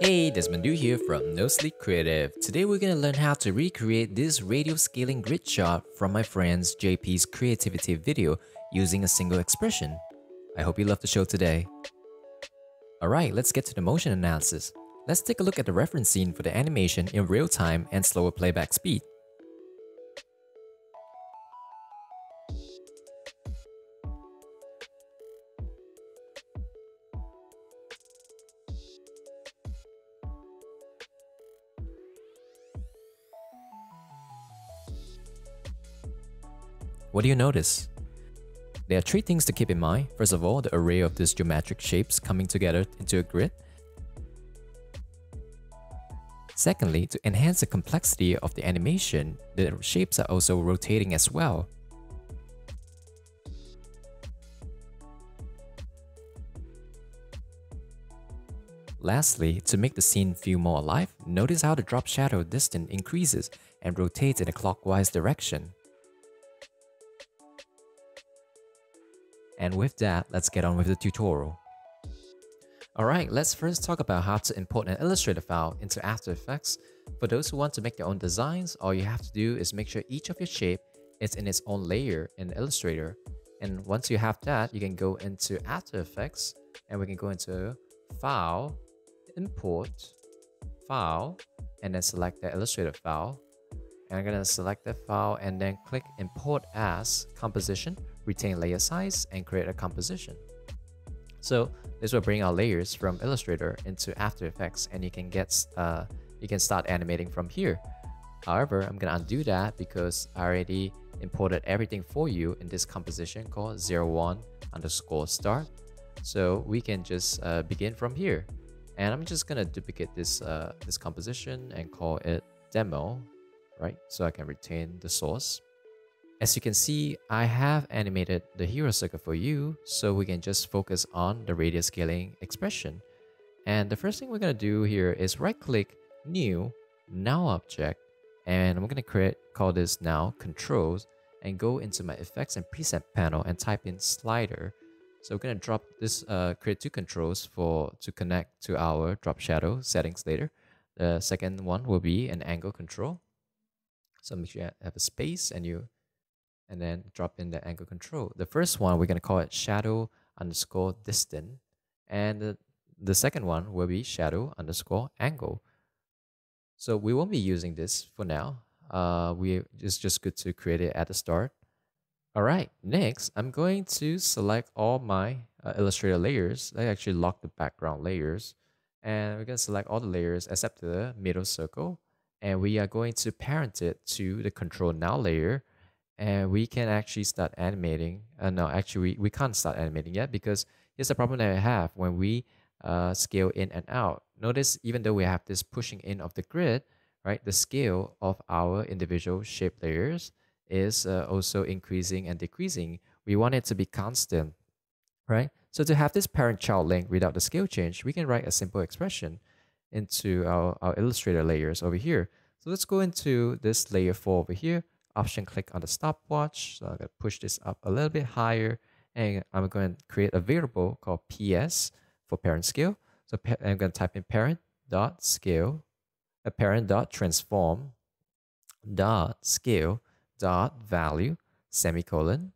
Hey, Desmond Du here from No Sleep Creative. Today we're gonna learn how to recreate this radial scaling grid shot from my friend's JP's creativity video using a single expression. I hope you love the show today. Alright, let's get to the motion analysis. Let's take a look at the reference scene for the animation in real time and slower playback speed. What do you notice? There are three things to keep in mind. First of all, the array of these geometric shapes coming together into a grid. Secondly, to enhance the complexity of the animation, the shapes are also rotating as well. Lastly, to make the scene feel more alive, notice how the drop shadow distance increases and rotates in a clockwise direction. And with that, let's get on with the tutorial. Alright, let's first talk about how to import an Illustrator file into After Effects. For those who want to make their own designs, all you have to do is make sure each of your shape is in its own layer in Illustrator. And once you have that, you can go into After Effects and we can go into File, Import, File, and then select the Illustrator file. And I'm gonna select the file and then click Import as Composition retain layer size, and create a composition. So this will bring our layers from Illustrator into After Effects and you can get uh, you can start animating from here. However, I'm gonna undo that because I already imported everything for you in this composition called 01 underscore start. So we can just uh, begin from here. And I'm just gonna duplicate this uh, this composition and call it demo, right? So I can retain the source. As you can see, I have animated the hero circle for you, so we can just focus on the radius scaling expression. And the first thing we're going to do here is right click, new, null object, and I'm going to create, call this null controls, and go into my effects and preset panel and type in slider. So we're going to drop this, uh, create two controls for to connect to our drop shadow settings later. The second one will be an angle control. So make sure you have a space and you and then drop in the angle control. The first one, we're going to call it shadow underscore distant. And the, the second one will be shadow underscore angle. So we won't be using this for now. Uh, we It's just good to create it at the start. All right, next, I'm going to select all my uh, Illustrator layers. I actually lock the background layers. And we're going to select all the layers except the middle circle. And we are going to parent it to the control null layer and we can actually start animating. Uh, no, actually, we, we can't start animating yet because here's the problem that I have when we uh, scale in and out. Notice even though we have this pushing in of the grid, right, the scale of our individual shape layers is uh, also increasing and decreasing. We want it to be constant, right? So to have this parent-child link without the scale change, we can write a simple expression into our, our Illustrator layers over here. So let's go into this layer 4 over here option click on the stopwatch. So I'm going to push this up a little bit higher and I'm going to create a variable called PS for parent scale. So I'm going to type in parent dot scale, a parent dot transform dot scale dot value semicolon.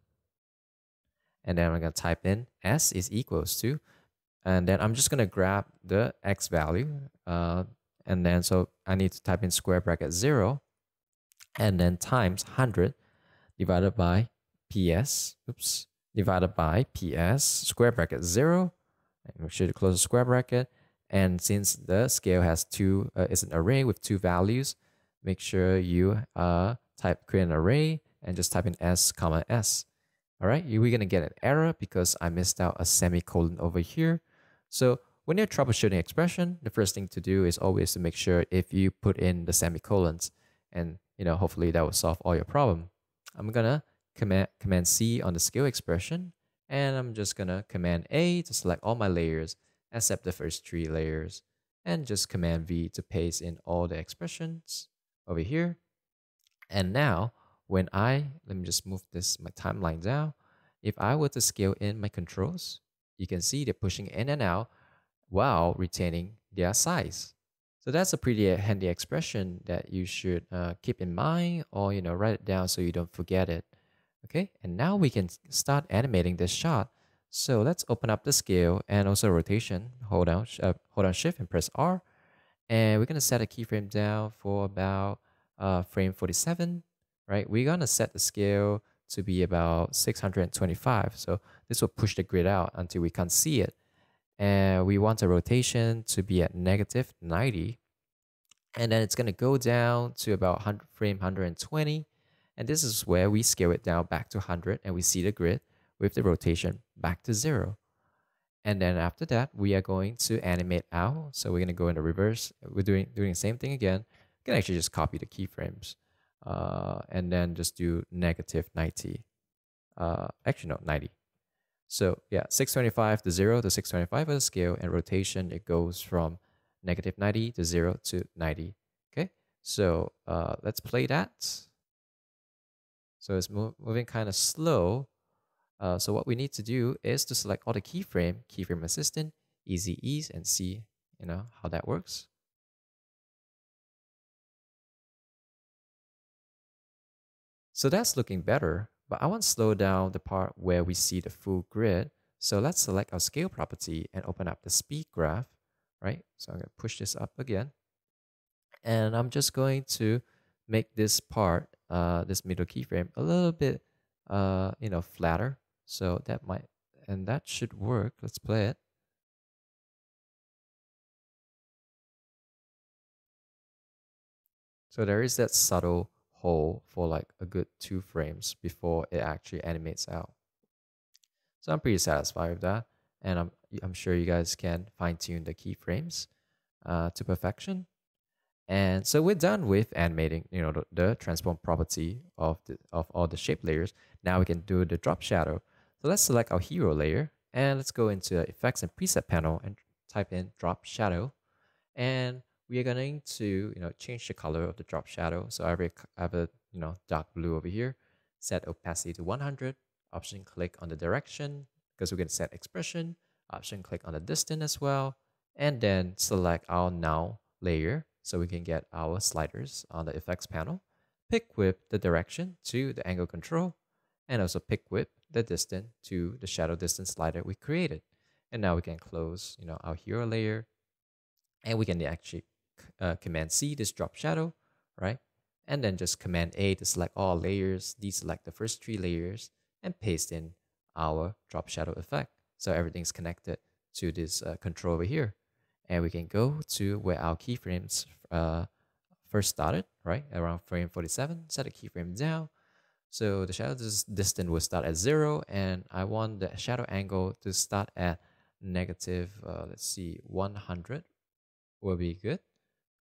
And then I'm going to type in S is equals to, and then I'm just going to grab the X value. Uh, and then so I need to type in square bracket zero and then times 100 divided by PS, oops, divided by PS, square bracket 0, and make sure to close the square bracket. And since the scale has two, uh, is an array with two values, make sure you uh, type create an array and just type in S comma S. All right, we're gonna get an error because I missed out a semicolon over here. So when you're troubleshooting expression, the first thing to do is always to make sure if you put in the semicolons and you know, hopefully that will solve all your problem. I'm gonna command, command C on the scale expression, and I'm just gonna command A to select all my layers except the first three layers, and just command V to paste in all the expressions over here. And now, when I, let me just move this, my timeline down. If I were to scale in my controls, you can see they're pushing in and out while retaining their size. So that's a pretty handy expression that you should uh, keep in mind or, you know, write it down so you don't forget it. Okay, and now we can start animating this shot. So let's open up the scale and also rotation. Hold down, uh, hold on shift and press R. And we're gonna set a keyframe down for about uh, frame 47, right? We're gonna set the scale to be about 625. So this will push the grid out until we can't see it. And we want the rotation to be at negative 90. And then it's gonna go down to about 100, frame 120 and this is where we scale it down back to 100 and we see the grid with the rotation back to zero. And then after that, we are going to animate out. So we're going to go in the reverse. We're doing, doing the same thing again. You can actually just copy the keyframes uh, and then just do negative 90. Uh, actually, no, 90. So yeah, 625 to 0 to 625 as a scale and rotation, it goes from negative 90 to 0 to 90. Okay, so uh, let's play that. So it's move, moving kind of slow. Uh, so what we need to do is to select all the keyframe, keyframe assistant, easy ease, and see you know how that works. So that's looking better, but I want to slow down the part where we see the full grid. So let's select our scale property and open up the speed graph, right? So I'm going to push this up again. And I'm just going to make this part uh, this middle keyframe a little bit, uh, you know, flatter. So that might, and that should work. Let's play it. So there is that subtle hole for like a good two frames before it actually animates out. So I'm pretty satisfied with that. And I'm, I'm sure you guys can fine tune the keyframes uh, to perfection. And so we're done with animating, you know, the, the, transform property of the of all the shape layers. Now we can do the drop shadow. So let's select our hero layer and let's go into the effects and preset panel and type in drop shadow. And we are going to, you know, change the color of the drop shadow. So I have have a you know, dark blue over here. Set opacity to 100. Option click on the direction because we're going to set expression. Option click on the distance as well. And then select our null layer so we can get our sliders on the effects panel. Pick whip the direction to the angle control and also pick whip the distance to the shadow distance slider we created. And now we can close you know, our hero layer and we can actually uh, command C this drop shadow, right? And then just command A to select all layers, deselect the first three layers and paste in our drop shadow effect. So everything's connected to this uh, control over here and we can go to where our keyframes uh, first started, right? Around frame 47, set a keyframe down. So the shadow distance will start at zero, and I want the shadow angle to start at negative, uh, let's see, 100 will be good.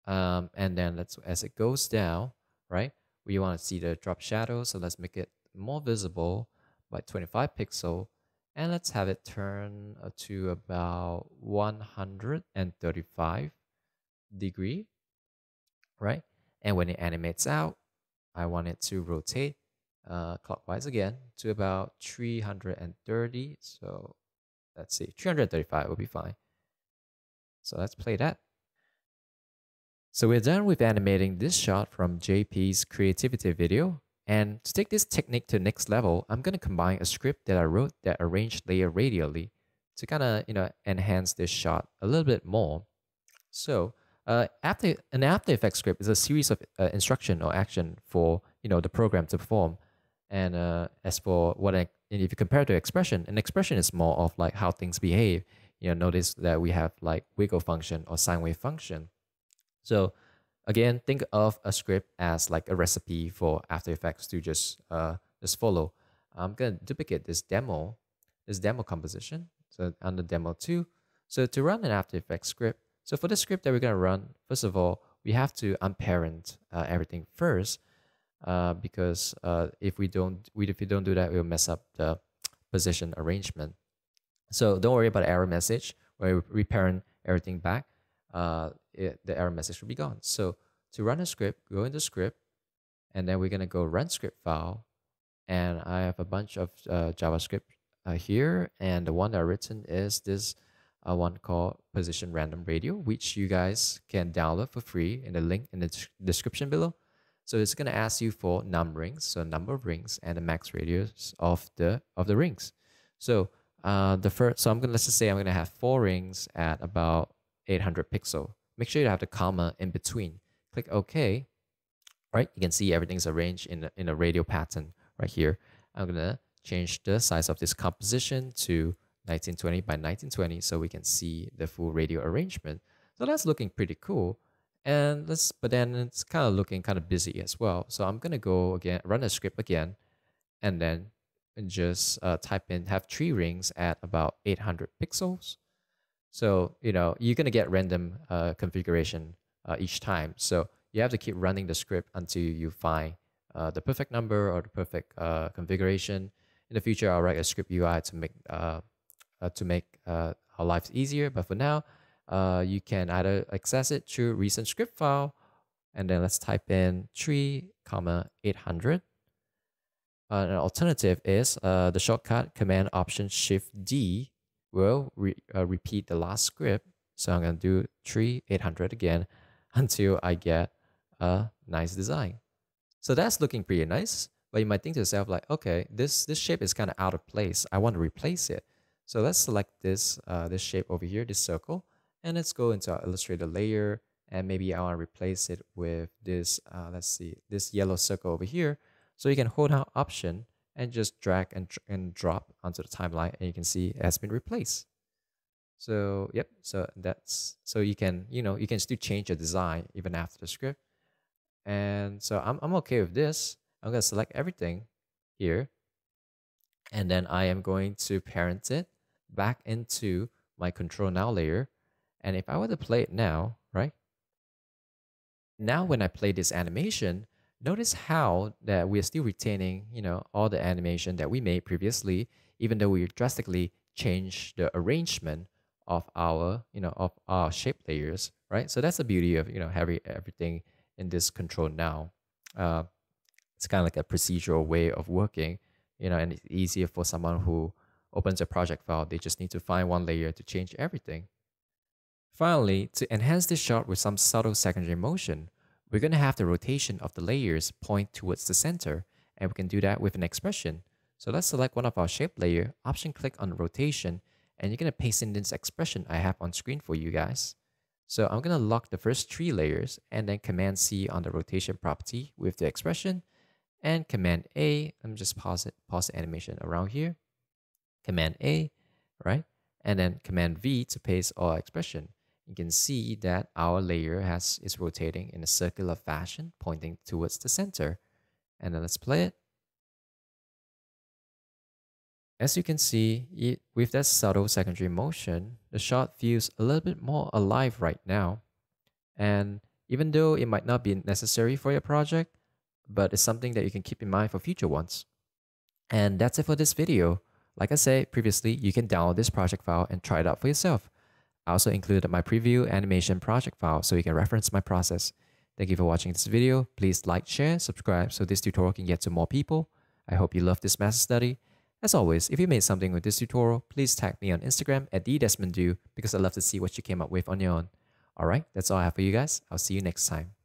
Um, and then let's as it goes down, right? We want to see the drop shadow, so let's make it more visible by 25 pixel and let's have it turn uh, to about 135 degree right and when it animates out I want it to rotate uh, clockwise again to about 330 so let's see 335 will be fine so let's play that so we're done with animating this shot from JP's creativity video and to take this technique to the next level, I'm going to combine a script that I wrote that arranged layer radially to kind of, you know, enhance this shot a little bit more. So uh, after an After Effects script is a series of uh, instruction or action for, you know, the program to perform. And uh, as for what, I, if you compare to expression, an expression is more of like how things behave. You know, notice that we have like wiggle function or sine wave function. So Again, think of a script as like a recipe for After Effects to just uh, just follow. I'm gonna duplicate this demo, this demo composition. So under demo two. So to run an After Effects script, so for the script that we're gonna run, first of all, we have to unparent uh, everything first, uh, because uh, if we don't, we, if we don't do that, we'll mess up the position arrangement. So don't worry about the error message where we reparent everything back uh, it, the error message will be gone. So to run a script, go into script, and then we're gonna go run script file, and I have a bunch of uh, JavaScript uh, here, and the one that I written is this uh, one called Position Random Radio, which you guys can download for free in the link in the description below. So it's going to ask you for numberings, so number of rings and the max radius of the of the rings. So uh, the first, so I'm gonna let's just say I'm gonna have four rings at about 800 pixel. Make sure you have the comma in between. Click OK. Right, you can see everything's arranged in a, in a radial pattern right here. I'm gonna change the size of this composition to 1920 by 1920 so we can see the full radial arrangement. So that's looking pretty cool. And let's, but then it's kind of looking kind of busy as well. So I'm gonna go again, run a script again, and then just uh, type in have tree rings at about 800 pixels. So you know you're gonna get random uh, configuration uh, each time. So you have to keep running the script until you find uh, the perfect number or the perfect uh, configuration. In the future, I'll write a script UI to make uh, to make our lives easier. But for now, uh, you can either access it through recent script file, and then let's type in tree, comma 800. Uh, an alternative is uh, the shortcut Command Option Shift D will re uh, repeat the last script. So I'm going to do tree 800 again until I get a nice design. So that's looking pretty nice. But you might think to yourself like, okay, this, this shape is kind of out of place. I want to replace it. So let's select this, uh, this shape over here, this circle, and let's go into our Illustrator layer and maybe I want to replace it with this, uh, let's see, this yellow circle over here. So you can hold down Option and just drag and, and drop onto the timeline and you can see it has been replaced. So yep, so that's, so you can, you know, you can still change the design even after the script. And so I'm, I'm okay with this. I'm going to select everything here. And then I am going to parent it back into my control null layer and if I were to play it now, right? Now when I play this animation, notice how that we're still retaining, you know, all the animation that we made previously, even though we drastically changed the arrangement of our, you know, of our shape layers, right? So that's the beauty of, you know, having everything in this control now. Uh, it's kind of like a procedural way of working, you know, and it's easier for someone who opens a project file. They just need to find one layer to change everything. Finally, to enhance this shot with some subtle secondary motion, we're going to have the rotation of the layers point towards the center, and we can do that with an expression. So let's select one of our shape layer, option click on rotation, and you're going to paste in this expression I have on screen for you guys. So I'm going to lock the first three layers and then Command C on the rotation property with the expression and Command A, let me just pause it, pause the animation around here. Command A, right? And then Command V to paste our expression you can see that our layer has is rotating in a circular fashion pointing towards the center. And then let's play it. As you can see, it, with that subtle secondary motion, the shot feels a little bit more alive right now. And even though it might not be necessary for your project, but it's something that you can keep in mind for future ones. And that's it for this video. Like I said previously, you can download this project file and try it out for yourself. I also included my preview animation project file so you can reference my process. Thank you for watching this video. Please like, share, subscribe so this tutorial can get to more people. I hope you love this master study. As always, if you made something with this tutorial, please tag me on Instagram at ddesmonddu because I'd love to see what you came up with on your own. Alright, that's all I have for you guys. I'll see you next time.